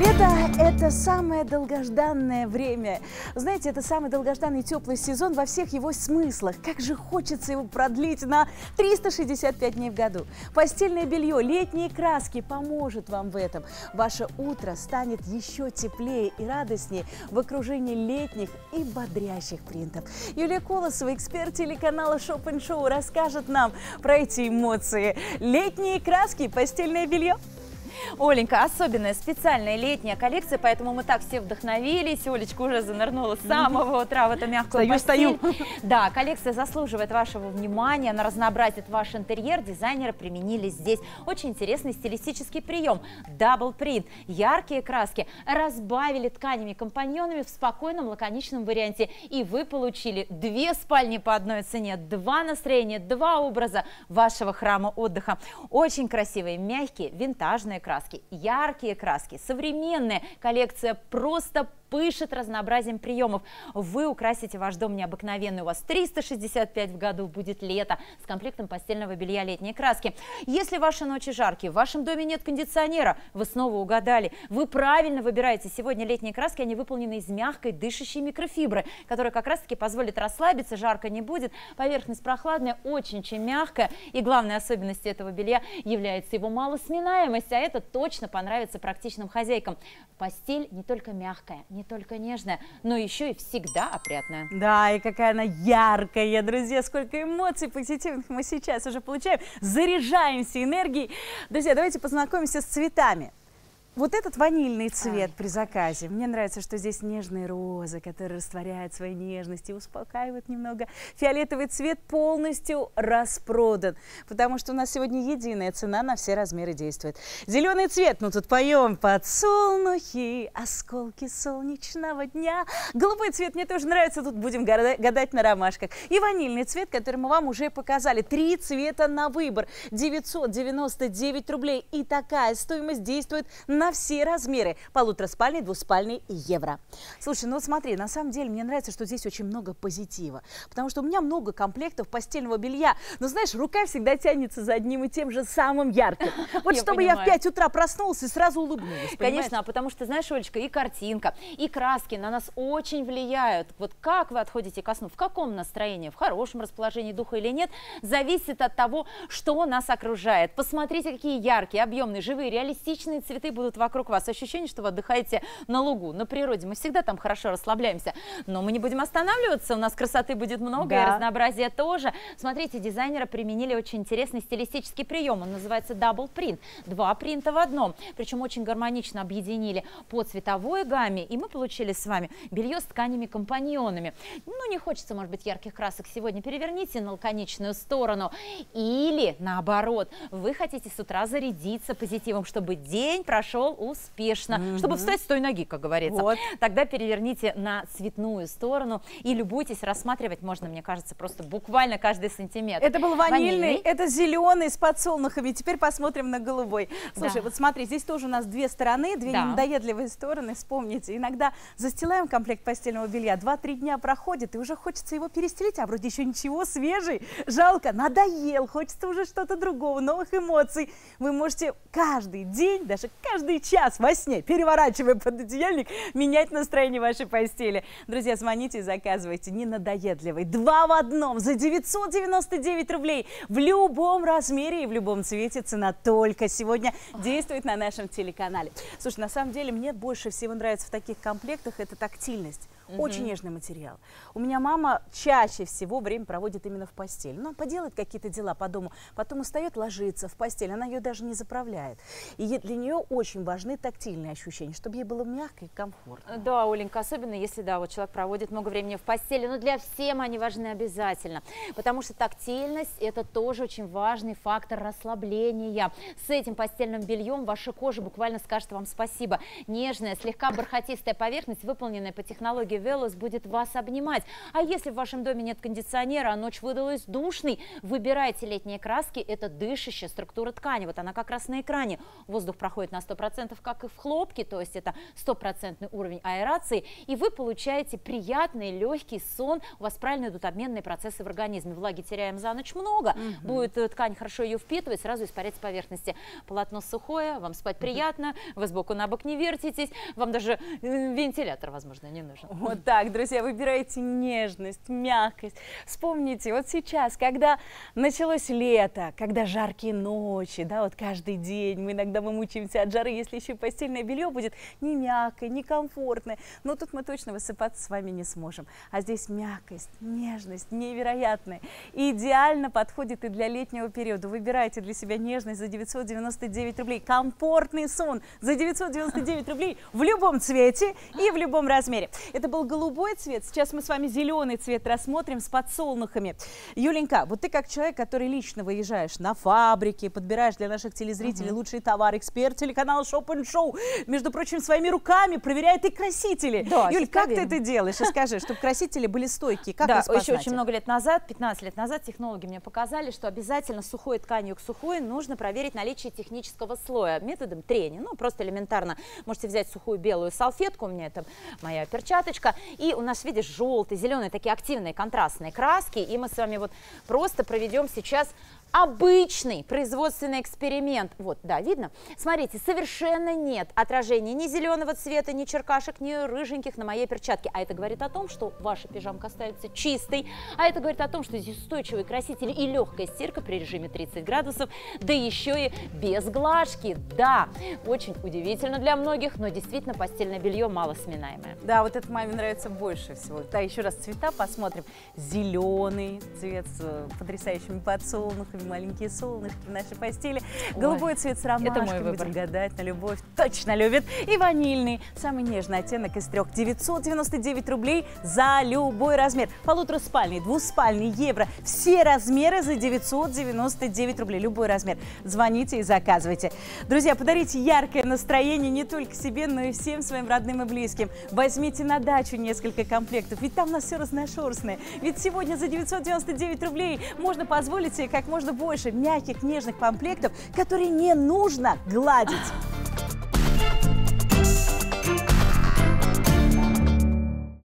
Лето – это самое долгожданное время. Знаете, это самый долгожданный теплый сезон во всех его смыслах. Как же хочется его продлить на 365 дней в году. Постельное белье, летние краски поможет вам в этом. Ваше утро станет еще теплее и радостнее в окружении летних и бодрящих принтов. Юлия Колосова, эксперт телеканала Шоп Шоу, расскажет нам про эти эмоции. Летние краски, постельное белье – Оленька, особенная специальная летняя коллекция, поэтому мы так все вдохновились. Олечка уже занырнула с самого утра в эту мягкую стою, постель. Стою. Да, коллекция заслуживает вашего внимания, она разнообразит ваш интерьер. Дизайнеры применили здесь очень интересный стилистический прием. Дабл принт, яркие краски, разбавили тканями-компаньонами в спокойном лаконичном варианте. И вы получили две спальни по одной цене, два настроения, два образа вашего храма отдыха. Очень красивые, мягкие, винтажные краски яркие краски, современная коллекция просто пышет разнообразием приемов. Вы украсите ваш дом необыкновенный. У вас 365 в году будет лето с комплектом постельного белья летней краски. Если ваши ночи жаркие, в вашем доме нет кондиционера, вы снова угадали. Вы правильно выбираете. Сегодня летние краски, они выполнены из мягкой дышащей микрофибры, которая как раз-таки позволит расслабиться, жарко не будет. Поверхность прохладная, очень-очень мягкая. И главной особенностью этого белья является его малосминаемость, а это точно понравится практичным хозяйкам. Постель не только мягкая, не только нежная, но еще и всегда опрятная. Да, и какая она яркая, друзья, сколько эмоций позитивных мы сейчас уже получаем. Заряжаемся энергией. Друзья, давайте познакомимся с цветами. Вот этот ванильный цвет а. при заказе. Мне нравится, что здесь нежные розы, которые растворяют свои нежности, успокаивают немного. Фиолетовый цвет полностью распродан, потому что у нас сегодня единая цена на все размеры действует. Зеленый цвет, ну тут поем подсолнухи, осколки солнечного дня. Голубой цвет мне тоже нравится, тут будем гадать на ромашках. И ванильный цвет, который мы вам уже показали. Три цвета на выбор. 999 рублей. И такая стоимость действует на все размеры. Полутораспальный, двуспальный евро. Слушай, ну смотри, на самом деле мне нравится, что здесь очень много позитива. Потому что у меня много комплектов постельного белья. Но знаешь, рука всегда тянется за одним и тем же самым ярким. Вот чтобы я в 5 утра проснулся и сразу улыбнулась. Конечно, а потому что, знаешь, Олечка, и картинка, и краски на нас очень влияют. Вот как вы отходите ко сну, в каком настроении, в хорошем расположении духа или нет, зависит от того, что нас окружает. Посмотрите, какие яркие, объемные, живые, реалистичные цветы будут вокруг вас. Ощущение, что вы отдыхаете на лугу, на природе. Мы всегда там хорошо расслабляемся. Но мы не будем останавливаться, у нас красоты будет много, да. и разнообразия тоже. Смотрите, дизайнеры применили очень интересный стилистический прием. Он называется Double Print. Два принта в одном. Причем очень гармонично объединили по цветовой гамме. И мы получили с вами белье с тканями-компаньонами. Ну, не хочется, может быть, ярких красок сегодня. Переверните на лаконичную сторону. Или, наоборот, вы хотите с утра зарядиться позитивом, чтобы день прошел прошел успешно, угу. чтобы встать с той ноги, как говорится. Вот. Тогда переверните на цветную сторону и любуйтесь, рассматривать можно, мне кажется, просто буквально каждый сантиметр. Это был ванильный, ванильный. это зеленый с подсолнухами. Теперь посмотрим на голубой. Слушай, да. вот смотри, здесь тоже у нас две стороны, две да. надоедливые стороны. Вспомните, иногда застилаем комплект постельного белья, два-три дня проходит, и уже хочется его перестелить, а вроде еще ничего, свежий. Жалко, надоел, хочется уже что-то другого, новых эмоций. Вы можете каждый день, даже каждый час во сне, переворачивая пододеяльник, менять настроение вашей постели. Друзья, звоните и заказывайте. Не надоедливый. Два в одном за 999 рублей. В любом размере и в любом цвете. Цена только сегодня действует на нашем телеканале. Слушай, на самом деле мне больше всего нравится в таких комплектах это тактильность. Угу. Очень нежный материал. У меня мама чаще всего время проводит именно в постели. Ну, поделает какие-то дела по дому, потом устает ложиться в постель, она ее даже не заправляет. И для нее очень важны тактильные ощущения, чтобы ей было мягко и комфортно. Да, Оленька, особенно если, да, вот человек проводит много времени в постели, но для всем они важны обязательно, потому что тактильность – это тоже очень важный фактор расслабления. С этим постельным бельем ваша кожа буквально скажет вам спасибо. Нежная, слегка бархатистая поверхность, выполненная по технологии Велос будет вас обнимать. А если в вашем доме нет кондиционера, а ночь выдалась душной, выбирайте летние краски. Это дышащая структура ткани. Вот она как раз на экране. Воздух проходит на 100%, как и в хлопке, то есть это стопроцентный уровень аэрации. И вы получаете приятный, легкий сон. У вас правильно идут обменные процессы в организме. Влаги теряем за ночь много, угу. будет э, ткань хорошо ее впитывать, сразу испарять с поверхности. Полотно сухое, вам спать приятно, вы сбоку на бок не вертитесь, вам даже э, вентилятор, возможно, не нужен. Вот так, друзья, выбирайте нежность, мягкость. Вспомните, вот сейчас, когда началось лето, когда жаркие ночи, да, вот каждый день, мы иногда мы мучаемся от жары, если еще постельное белье будет не мягкое, не комфортное, но тут мы точно высыпаться с вами не сможем. А здесь мягкость, нежность невероятная. идеально подходит и для летнего периода. Выбирайте для себя нежность за 999 рублей, комфортный сон за 999 рублей в любом цвете и в любом размере. Это был голубой цвет, сейчас мы с вами зеленый цвет рассмотрим с подсолнухами. Юленька, вот ты как человек, который лично выезжаешь на фабрики, подбираешь для наших телезрителей угу. лучший товар, эксперт телеканала Шоп Шоу, между прочим, своими руками проверяет и красители. Да, Юль, как ты это делаешь? И скажи, чтобы красители были стойкие, как да, еще очень много лет назад, 15 лет назад, технологи мне показали, что обязательно сухой тканью к сухой нужно проверить наличие технического слоя методом трения. Ну, просто элементарно можете взять сухую белую салфетку, у меня это моя перчаточка, и у нас, видишь, желтый, зеленый, такие активные контрастные краски, и мы с вами вот просто проведем сейчас обычный производственный эксперимент. Вот, да, видно? Смотрите, совершенно нет отражения ни зеленого цвета, ни черкашек, ни рыженьких на моей перчатке. А это говорит о том, что ваша пижамка остается чистой. А это говорит о том, что здесь устойчивые красители и легкая стирка при режиме 30 градусов, да еще и без глажки. Да, очень удивительно для многих, но действительно постельное белье мало сминаемое. Да, вот это маме нравится больше всего. Да, еще раз цвета посмотрим. Зеленый цвет с э, потрясающими подсолнухами маленькие солнышки в нашей постели. Ой, Голубой цвет с ромашками, это мой выбор. гадать на любовь, точно любит. И ванильный, самый нежный оттенок из трех. 999 рублей за любой размер. Полутораспальный, двуспальный, евро. Все размеры за 999 рублей, любой размер. Звоните и заказывайте. Друзья, подарите яркое настроение не только себе, но и всем своим родным и близким. Возьмите на дачу несколько комплектов, ведь там у нас все разношерстное. Ведь сегодня за 999 рублей можно позволить себе как можно больше мягких, нежных комплектов, которые не нужно гладить.